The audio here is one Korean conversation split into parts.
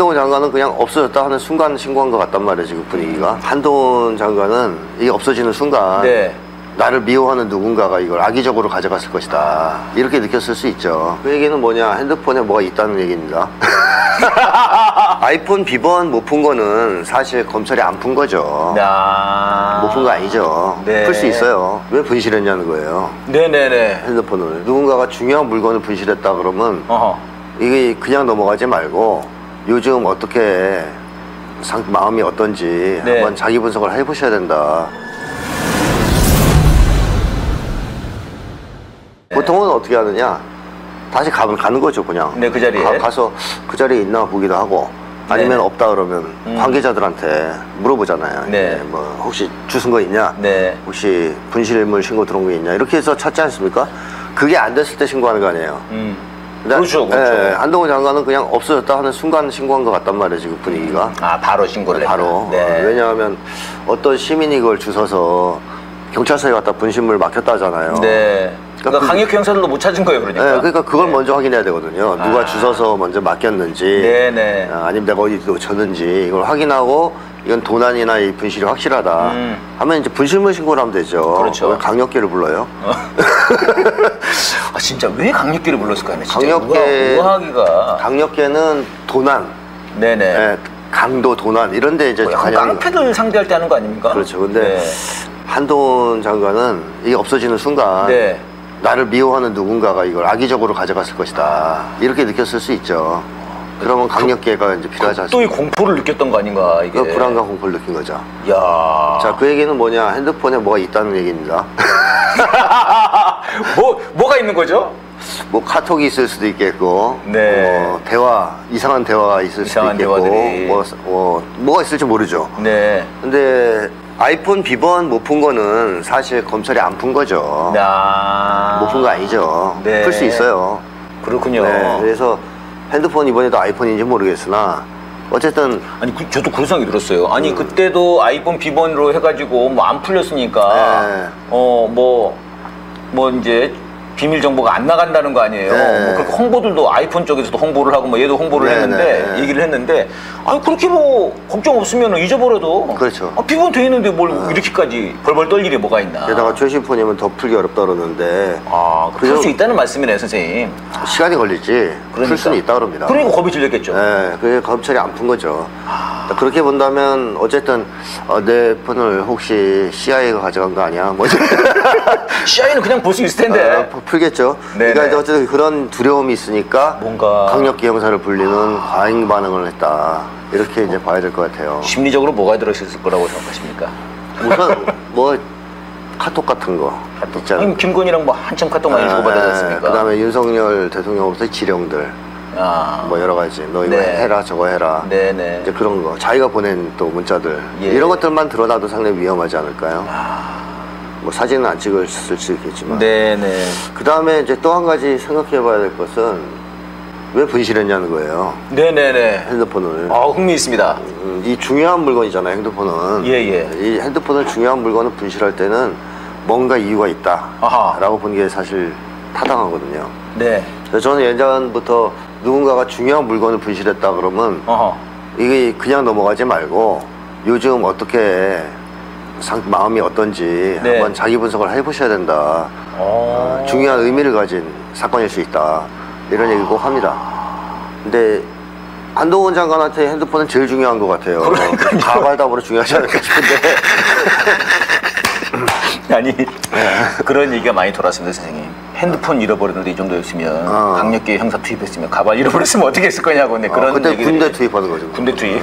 한동훈 장관은 그냥 없어졌다 하는 순간 신고한 것 같단 말이에요 지금 분위기가 한동훈 장관은 이게 없어지는 순간 네. 나를 미워하는 누군가가 이걸 악의적으로 가져갔을 것이다 이렇게 느꼈을 수 있죠 그 얘기는 뭐냐 핸드폰에 뭐가 있다는 얘기입니다 아이폰 비번 못 푼 거는 사실 검찰이 안 푼 거죠 야. 못푼 거 아니죠 네. 풀수 있어요 왜 분실했냐는 거예요 네네네. 핸드폰을 누군가가 중요한 물건을 분실했다 그러면 어허. 이게 그냥 넘어가지 말고 요즘 어떻게 상, 마음이 어떤지 네. 한번 자기 분석을 해보셔야 된다. 보통은 어떻게 하느냐? 다시 가면 가는 거죠, 그냥. 네, 그 자리에. 가, 서그 자리에 있나 보기도 하고 아니면 네. 없다 그러면 음. 관계자들한테 물어보잖아요. 네. 뭐 혹시 주신 거 있냐? 네. 혹시 분실물 신고 들어온 거 있냐? 이렇게 해서 찾지 않습니까? 그게 안 됐을 때 신고하는 거 아니에요. 음. 그렇죠, 그렇죠. 예, 한동훈 장관은 그냥 없어졌다 하는 순간 신고한 것 같단 말이에요, 지금 분위기가. 아 바로 신고를 했다. 바로. 네. 어, 왜냐하면 어떤 시민이 그걸 주워서 경찰서에 갖다 분실물 맡겼다잖아요. 네. 그러니까 그- 강력 형사들도 못 찾은 거예요, 그러니까. 예, 그러니까 그걸 네. 먼저 확인해야 되거든요. 누가 아. 주워서 먼저 맡겼는지, 네네. 아, 아니면 내가 어디 놓쳤는지 이걸 확인하고 이건 도난이나 이 분실이 확실하다. 음. 하면 이제 분실물 신고를 하면 되죠. 그렇죠. 왜 강력계를 불러요. 아 진짜 왜 강력계를 불렀을까요? 진짜 강력계- 우아, 우아하기가. 강력계는 도난, 네네. 예, 강도 도난 이런데 이제 뭐 약간 깡패들 상대할 때 하는 거 아닙니까? 그렇죠. 근데 네. 한동훈 장관은 이게 없어지는 순간 네. 나를 미워하는 누군가가 이걸 악의적으로 가져갔을 것이다. 이렇게 느꼈을 수 있죠. 그러면 강력계가 이제 필요하지 또이 않습니까? 공포를 느꼈던 거 아닌가 이게. 그 불안과 공포를 느낀 거죠. 야. 자, 그 얘기는 뭐냐? 핸드폰에 뭐가 있다는 얘기입니다. 뭐 뭐가 있는 거죠? 뭐 카톡이 있을 수도 있겠고, 네. 뭐 대화 이상한 대화가 있을 이상한 수도 있겠고, 대화들이. 뭐, 뭐 뭐가 있을지 모르죠. 네. 근데 아이폰 비번 못 푼 거는 사실 검찰이 안 푼 거죠. 야. 못푼 거 아니죠. 네. 풀 수 있어요. 그렇군요. 네, 그래서 핸드폰 이번에도 아이폰인지 모르겠으나 어쨌든 아니 그, 저도 그런 생각이 들었어요. 음. 아니 그때도 아이폰 비번으로 해가지고 뭐 안 풀렸으니까 네. 어뭐 뭐 이제 비밀 정보가 안 나간다는 거 아니에요. 네. 뭐 홍보들도 아이폰 쪽에서도 홍보를 하고 뭐 얘도 홍보를 네, 했는데 네, 네. 얘기를 했는데 아 그렇게 뭐 걱정 없으면 잊어버려도 그렇죠. 아, 비번 돼 있는데 뭘 이렇게까지 벌벌 떨 일이 뭐가 있나? 게다가 최신 폰이면 더 풀기 어렵다 그러는데 아, 풀 그죠? 수 있다는 말씀이네요, 선생님. 시간이 걸리지 풀 수는 있다 그럽니다. 그러니까 겁이 들렸겠죠. 네, 그게 검찰이 안 푼 거죠. 그렇게 본다면 어쨌든 어, 내 폰을 혹시 CIA가 가져간 거 아니야? 뭐 CI는 그냥 볼 수 있을 텐데. 어, 푸- 풀겠죠. 네네. 그러니까 어쨌든 그런 두려움이 있으니까 뭔가- 강력 기 형사를 불리는 과잉 반응을 했다. 이렇게 이제 봐야 될 것 같아요. 심리적으로 뭐가 들어있을 거라고 생각하십니까? 우선 뭐 카톡 같은 거 있잖아요. 아니, 김건희랑 뭐 한참 카톡 많이 주고받았지 않습니까? 그 다음에 윤석열 대통령으로부터 지령들 아, 뭐 여러 가지 너 이거 네. 해라 저거 해라 네네. 이제 그런 거 자기가 보낸 또 문자들 예. 이런 것들만 드러나도 상당히 위험하지 않을까요? 뭐 사진은 안 찍을 수 있겠지만 네네. 그 다음에 이제 또 한 가지 생각해봐야 될 것은 왜 분실했냐는 거예요 네네네. 핸드폰을 아, 흥미 있습니다. 음, 이 중요한 물건이잖아요 핸드폰은 예, 예. 이 핸드폰을 중요한 물건을 분실할 때는 뭔가 이유가 있다 아하. 라고 보는 게 사실 타당하거든요 네. 그래서 저는 예전부터 누군가가 중요한 물건을 분실했다 그러면 어허. 이게 그냥 넘어가지 말고 요즘 어떻게 상, 마음이 어떤지 네. 한번 자기 분석을 해보셔야 된다. 어. 중요한 의미를 가진 사건일 수 있다. 이런 얘기 꼭 합니다. 근데 한동훈 장관한테 핸드폰은 제일 중요한 것 같아요. 가발답으로 중요하지 않을까 싶은데. 아니, 그런 얘기가 많이 돌았습니다, 선생님. 핸드폰 잃어버렸는데 이 정도였으면 어. 강력계 형사 투입했으면 가발 잃어버렸으면 어떻게 했을 거냐고. 네, 그런 어, 그때 얘기들이- 군대 투입하는 거죠. 군대 투입. 네.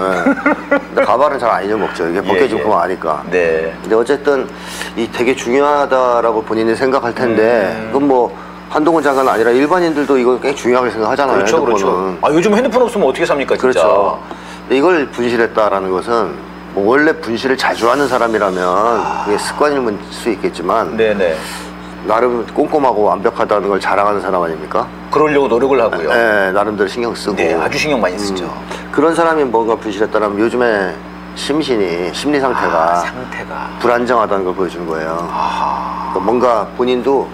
근데 가발은 잘 안 잊어먹죠. 이게 예, 벗겨지고 예. 아니까. 네. 근데 어쨌든 이 되게 중요하다라고 본인이 생각할 텐데 음. 그건 뭐 한동훈 장관 아니라 일반인들도 이걸 꽤 중요하게 생각하잖아요. 그렇죠, 그렇죠. 핸드폰은. 아, 요즘 핸드폰 없으면 어떻게 삽니까, 진짜? 그렇죠. 근데 이걸 분실했다라는 것은 뭐 원래 분실을 자주 하는 사람이라면 그게 습관일 수 있겠지만 네네. 나름 꼼꼼하고 완벽하다는 걸 자랑하는 사람 아닙니까? 그러려고 노력을 하고요. 네, 나름대로 신경 쓰고. 네, 아주 신경 많이 쓰죠. 음, 그런 사람이 뭔가 분실했다면 요즘에 심신이 심리 상태가 아, 상태가. 불안정하다는 걸 보여주는 거예요. 아하. 그러니까 뭔가 본인도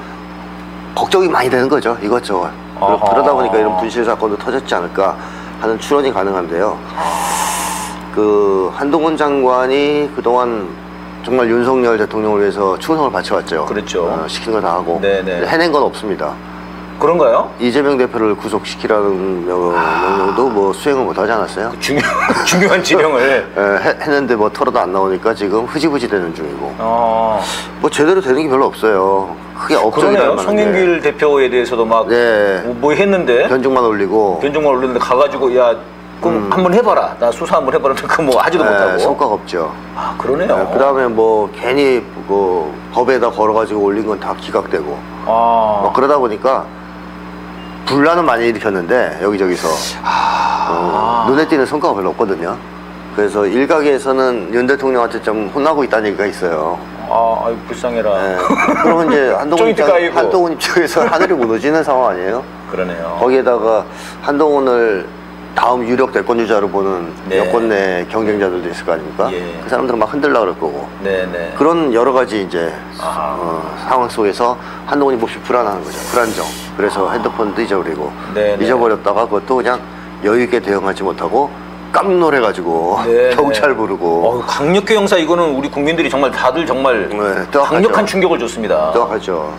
걱정이 많이 되는 거죠. 이것저것. 어허. 그러다 보니까 이런 분실 사건도 터졌지 않을까 하는 추론이 가능한데요. 그 한동훈 장관이 그동안 정말 윤석열 대통령을 위해서 충성을 바쳐왔죠. 그렇죠. 어, 시킨 거 다 하고 네네. 해낸 건 없습니다. 그런가요? 이재명 대표를 구속시키라는 명- 명령도 뭐 수행을 못 하지 않았어요? 중요, 중요한 지령을. 예, 해- 했는데 뭐 털어도 안 나오니까 지금 흐지부지 되는 중이고 어, 뭐 제대로 되는 게 별로 없어요. 크게 업적이라는 그러네요. 송영길 대표에 대해서도 막 네. 뭐, 뭐 했는데 변증만 올리고 변종만 올렸는데 가가지고 야 그럼 한번 해봐라. 나 수사 한번 해봐라. 그뭐 하지도 예, 못하고. 성과가 없죠. 아 그러네요. 그 다음에 뭐 괜히 그 법에다 걸어가지고 올린 건 다 기각되고 아, 뭐 그러다 보니까 분란은 많이 일으켰는데 여기저기서 어, 눈에 띄는 성과가 별로 없거든요. 그래서 일각에서는 윤 대통령한테 좀 혼나고 있다는 얘기가 있어요. 아, 아유, 불쌍해라. 예. 그러면 이제 한동훈 입장. 한동훈 입장에서 하늘이 무너지는 상황 아니에요? 그러네요. 거기에다가 한동훈을 다음 유력 대권 주자로 보는 네. 여권 내 경쟁자들도 있을 거 아닙니까? 예. 그 사람들은 막 흔들라 그럴 거고. 네 네. 그런 여러 가지 이제 아하. 어, 상황 속에서 한동훈이 몹시 불안한 거죠. 불안정. 그래서 핸드폰도 잊어버리고 아. 네네. 잊어버렸다가 그것도 그냥 여유 있게 대응하지 못하고 깜놀해가지고 네네. 경찰 부르고 어, 강력계 형사 이거는 우리 국민들이 정말 다들 정말 네. 강력한 충격을 줬습니다. 또 하죠.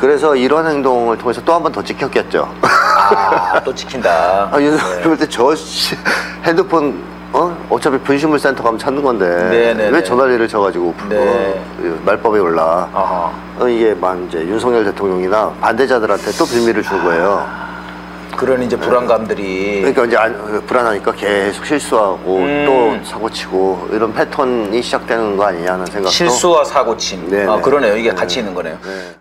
그래서 이런 행동을 통해서 또 한 번 더 찍혔겠죠. 아, 또 지킨다. 아, 윤석열 볼때 저 씨, 핸드폰 어? 어차피 분신물 센터 가면 찾는 건데 네네네. 왜 전화리를 쳐가지고 네. 어, 말법에 올라 아하. 어, 이게 막 이제 윤석열 대통령이나 반대자들한테 또 빌미를 준 거예요. 그런 이제 불안감들이 그러니까 이제 안- 불안하니까 계속 실수하고 음. 또 사고치고 이런 패턴이 시작되는 거 아니냐는 생각도 실수와 사고침. 아, 그러네요. 이게 같이 있는 거네요. 네.